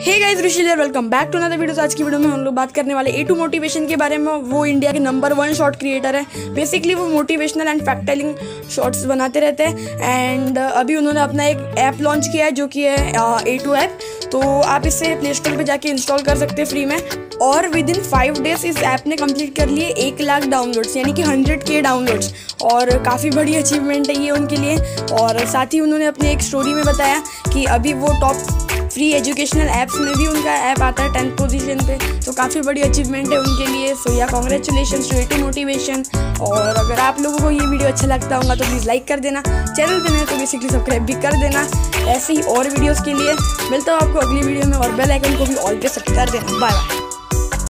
Hey guys Rishi welcome back to another video आज की video में हम लोग बात करने वाले ए टू मोटिवेशन के बारे में। वो इंडिया के नंबर वन शॉर्ट क्रिएटर है। बेसिकली वो motivational and fact telling shorts बनाते रहते हैं। एंड अभी उन्होंने अपना एक ऐप लॉन्च किया है, जो कि है ए टू ऐप तो आप इसे प्ले स्टोर पर जाके इंस्टॉल कर सकते हैं फ्री में। और विद इन फाइव डेज़ इस ऐप ने कंप्लीट कर लिए एक लाख डाउनलोड्स यानी कि हंड्रेड के डाउनलोड्स और काफ़ी बड़ी अचीवमेंट है ये उनके लिए। और साथ ही उन्होंने अपने एक स्टोरी में बताया कि अभी वो टॉप फ्री एजुकेशनल ऐप्स में भी उनका ऐप आता है टेंथ पोजीशन पे। तो काफ़ी बड़ी अचीवमेंट है उनके लिए। सो या कॉन्ग्रेचुलेशन टू मोटिवेशन और अगर आप लोगों को ये वीडियो अच्छा लगता होगा तो प्लीज़ लाइक कर देना। चैनल पर नहीं तो बेसिकली सब्सक्राइब भी कर देना। ऐसे ही और वीडियोज़ के लिए मिलता हूँ आपको अगली वीडियो में और बेल आइकन को भी ऑल पे सेट कर देना। Bye bye